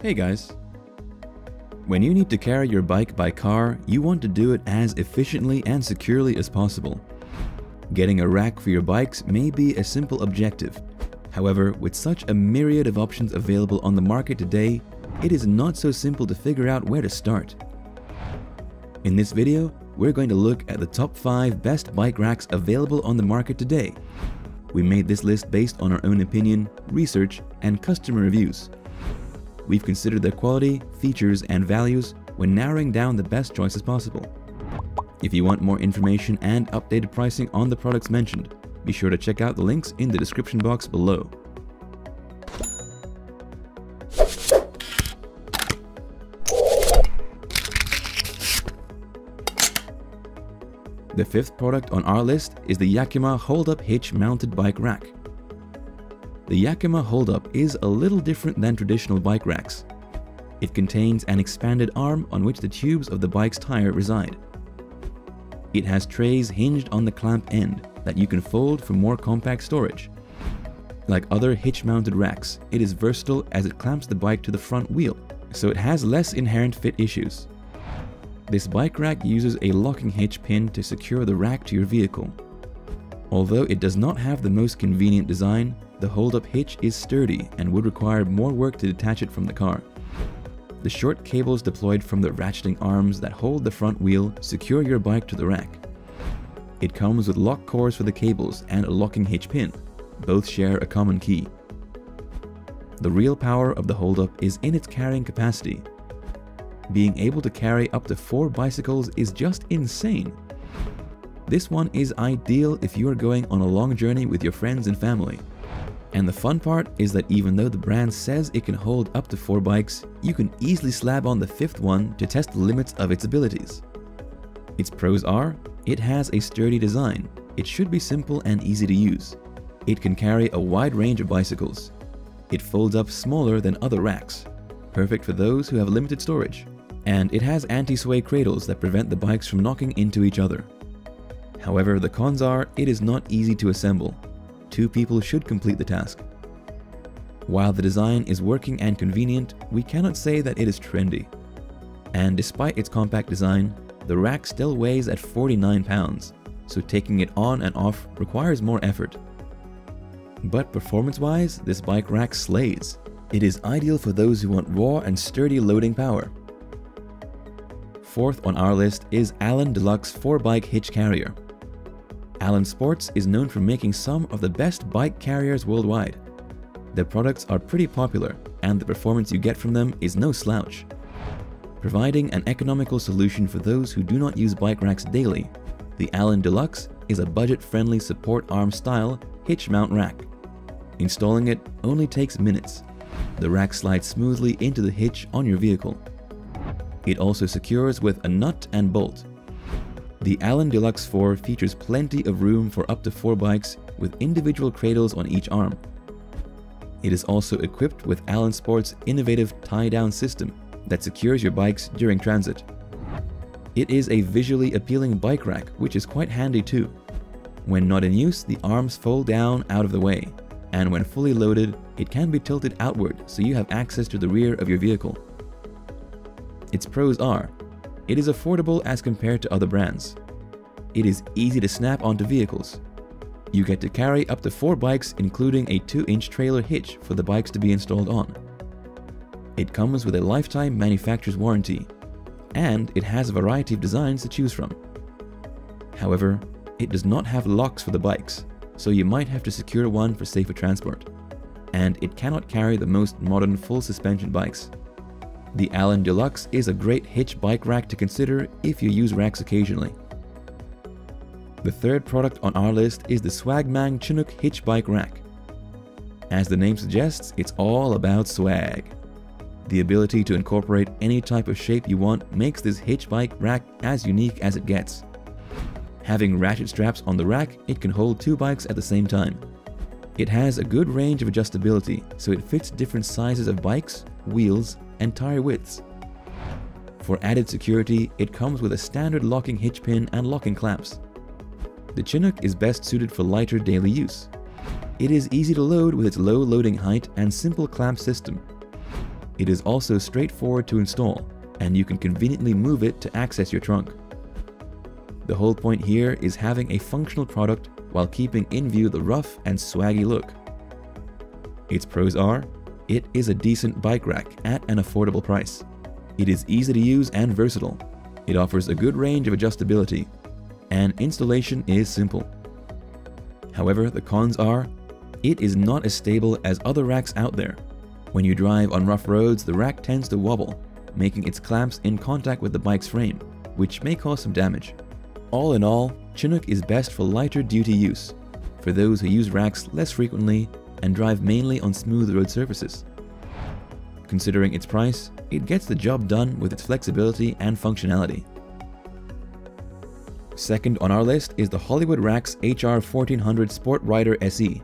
Hey guys. When you need to carry your bike by car, you want to do it as efficiently and securely as possible. Getting a rack for your bikes may be a simple objective. However, with such a myriad of options available on the market today, it is not so simple to figure out where to start. In this video, we're going to look at the top 5 best bike racks available on the market today. We made this list based on our own opinion, research, and customer reviews. We've considered their quality, features, and values when narrowing down the best choices possible. If you want more information and updated pricing on the products mentioned, be sure to check out the links in the description box below. The fifth product on our list is the Yakima Hold-Up Hitch Mounted Bike Rack. The Yakima Hold-Up is a little different than traditional bike racks. It contains an expanded arm on which the tubes of the bike's tire reside. It has trays hinged on the clamp end that you can fold for more compact storage. Like other hitch-mounted racks, it is versatile as it clamps the bike to the front wheel, so it has less inherent fit issues. This bike rack uses a locking hitch pin to secure the rack to your vehicle. Although it does not have the most convenient design, the hold-up hitch is sturdy and would require more work to detach it from the car. The short cables deployed from the ratcheting arms that hold the front wheel secure your bike to the rack. It comes with lock cores for the cables and a locking hitch pin. Both share a common key. The real power of the hold-up is in its carrying capacity, being able to carry up to 4 bicycles is just insane. This one is ideal if you are going on a long journey with your friends and family. And the fun part is that even though the brand says it can hold up to 4 bikes, you can easily slab on the fifth one to test the limits of its abilities. Its pros are, it has a sturdy design, it should be simple and easy to use. It can carry a wide range of bicycles. It folds up smaller than other racks, perfect for those who have limited storage and it has anti-sway cradles that prevent the bikes from knocking into each other. However, the cons are it is not easy to assemble. Two people should complete the task. While the design is working and convenient, we cannot say that it is trendy. And despite its compact design, the rack still weighs at 49 pounds, so taking it on and off requires more effort. But performance-wise, this bike rack slays. It is ideal for those who want raw and sturdy loading power, Fourth on our list is Allen Deluxe 4-bike hitch carrier. Allen Sports is known for making some of the best bike carriers worldwide. Their products are pretty popular, and the performance you get from them is no slouch. Providing an economical solution for those who do not use bike racks daily, the Allen Deluxe is a budget-friendly support arm style hitch mount rack. Installing it only takes minutes. The rack slides smoothly into the hitch on your vehicle. It also secures with a nut and bolt. The Allen Deluxe 4 features plenty of room for up to 4 bikes with individual cradles on each arm. It is also equipped with Allen Sport's innovative tie-down system that secures your bikes during transit. It is a visually appealing bike rack, which is quite handy too. When not in use, the arms fold down out of the way, and when fully loaded, it can be tilted outward so you have access to the rear of your vehicle. Its pros are, it is affordable as compared to other brands. It is easy to snap onto vehicles. You get to carry up to 4 bikes including a 2-inch trailer hitch for the bikes to be installed on. It comes with a lifetime manufacturer's warranty, and it has a variety of designs to choose from. However, it does not have locks for the bikes, so you might have to secure one for safer transport. And it cannot carry the most modern full suspension bikes. The Allen Deluxe is a great hitch bike rack to consider if you use racks occasionally. The third product on our list is the Swagman Chinook Hitch Bike Rack. As the name suggests, it's all about swag. The ability to incorporate any type of shape you want makes this hitch bike rack as unique as it gets. Having ratchet straps on the rack, it can hold two bikes at the same time. It has a good range of adjustability, so it fits different sizes of bikes, wheels, and tire widths. For added security, it comes with a standard locking hitch pin and locking clamps. The Chinook is best suited for lighter daily use. It is easy to load with its low loading height and simple clamp system. It is also straightforward to install, and you can conveniently move it to access your trunk. The whole point here is having a functional product while keeping in view the rough and swaggy look. Its pros are, it is a decent bike rack at an affordable price. It is easy to use and versatile. It offers a good range of adjustability, and installation is simple. However, the cons are, it is not as stable as other racks out there. When you drive on rough roads, the rack tends to wobble, making its clamps in contact with the bike's frame, which may cause some damage. All in all, Chinook is best for lighter duty use, for those who use racks less frequently and drive mainly on smooth road surfaces. Considering its price, it gets the job done with its flexibility and functionality. Second on our list is the Hollywood Racks HR1400 Sport Rider SE.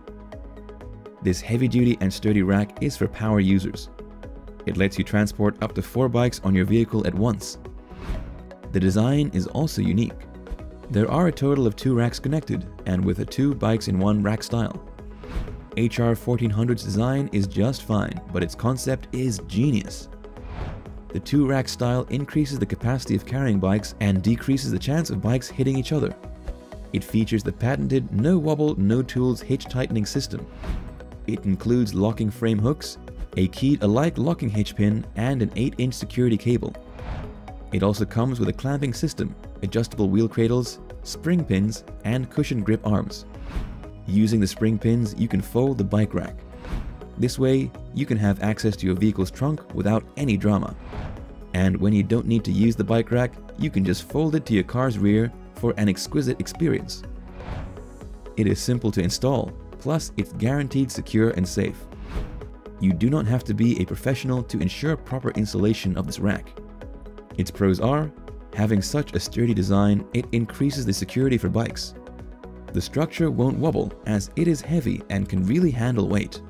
This heavy-duty and sturdy rack is for power users. It lets you transport up to four bikes on your vehicle at once. The design is also unique. There are a total of two racks connected, and with a two bikes in one rack style. HR 1400's design is just fine, but its concept is genius. The two rack style increases the capacity of carrying bikes and decreases the chance of bikes hitting each other. It features the patented no wobble, no tools hitch tightening system. It includes locking frame hooks, a keyed alike locking hitch pin, and an 8-inch security cable. It also comes with a clamping system, adjustable wheel cradles, spring pins, and cushion grip arms. Using the spring pins, you can fold the bike rack. This way, you can have access to your vehicle's trunk without any drama. And when you don't need to use the bike rack, you can just fold it to your car's rear for an exquisite experience. It is simple to install, plus it's guaranteed secure and safe. You do not have to be a professional to ensure proper installation of this rack. Its pros are, having such a sturdy design, it increases the security for bikes. The structure won't wobble as it is heavy and can really handle weight.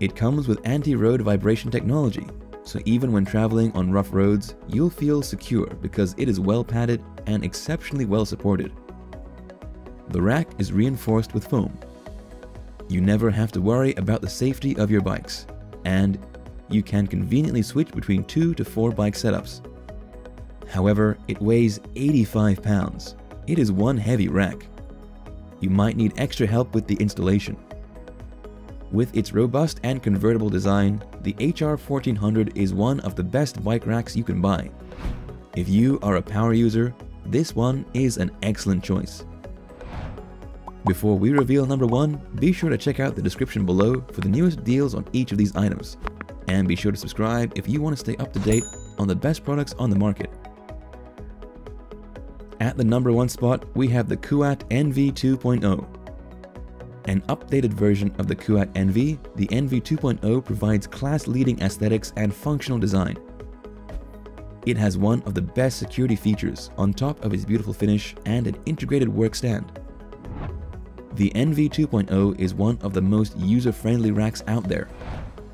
It comes with anti-road vibration technology, so even when traveling on rough roads, you'll feel secure because it is well padded and exceptionally well supported. The rack is reinforced with foam. You never have to worry about the safety of your bikes, and you can conveniently switch between two to four bike setups. However, it weighs 85 pounds. It is one heavy rack you might need extra help with the installation. With its robust and convertible design, the HR1400 is one of the best bike racks you can buy. If you are a power user, this one is an excellent choice. Before we reveal number one, be sure to check out the description below for the newest deals on each of these items. And be sure to subscribe if you want to stay up to date on the best products on the market. The number one spot, we have the Kuat NV 2.0. An updated version of the Kuat NV, the NV 2.0 provides class-leading aesthetics and functional design. It has one of the best security features on top of its beautiful finish and an integrated work stand. The NV 2.0 is one of the most user-friendly racks out there.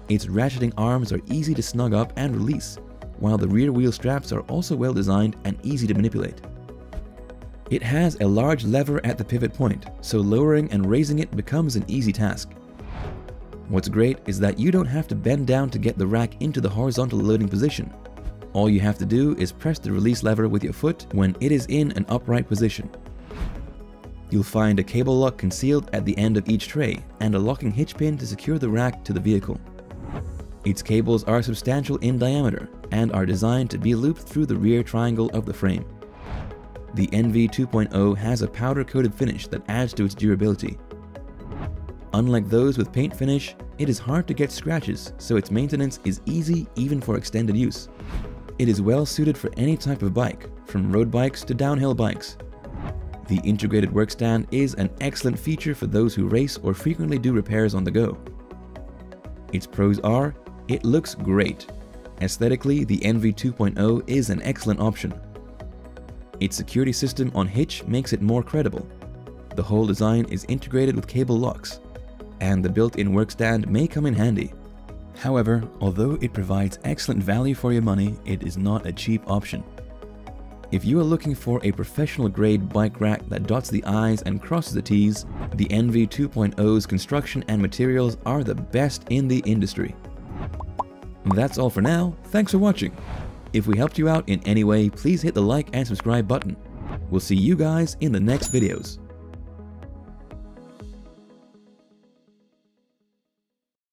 Its ratcheting arms are easy to snug up and release, while the rear wheel straps are also well designed and easy to manipulate. It has a large lever at the pivot point, so lowering and raising it becomes an easy task. What's great is that you don't have to bend down to get the rack into the horizontal loading position. All you have to do is press the release lever with your foot when it is in an upright position. You'll find a cable lock concealed at the end of each tray and a locking hitch pin to secure the rack to the vehicle. Its cables are substantial in diameter and are designed to be looped through the rear triangle of the frame. The NV 2.0 has a powder-coated finish that adds to its durability. Unlike those with paint finish, it is hard to get scratches, so its maintenance is easy even for extended use. It is well suited for any type of bike, from road bikes to downhill bikes. The integrated workstand is an excellent feature for those who race or frequently do repairs on the go. Its pros are, it looks great. Aesthetically, the NV 2.0 is an excellent option. Its security system on hitch makes it more credible. The whole design is integrated with cable locks, and the built-in workstand may come in handy. However, although it provides excellent value for your money, it is not a cheap option. If you are looking for a professional grade bike rack that dots the I's and crosses the T's, the NV 2.0's construction and materials are the best in the industry. That's all for now, thanks for watching. If we helped you out in any way, please hit the like and subscribe button. We'll see you guys in the next videos.